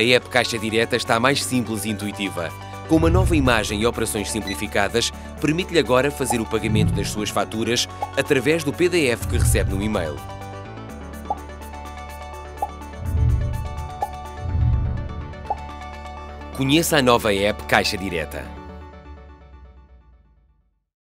A app Caixa Direta está mais simples e intuitiva. Com uma nova imagem e operações simplificadas, permite-lhe agora fazer o pagamento das suas faturas através do PDF que recebe no e-mail. Conheça a nova app Caixa Direta.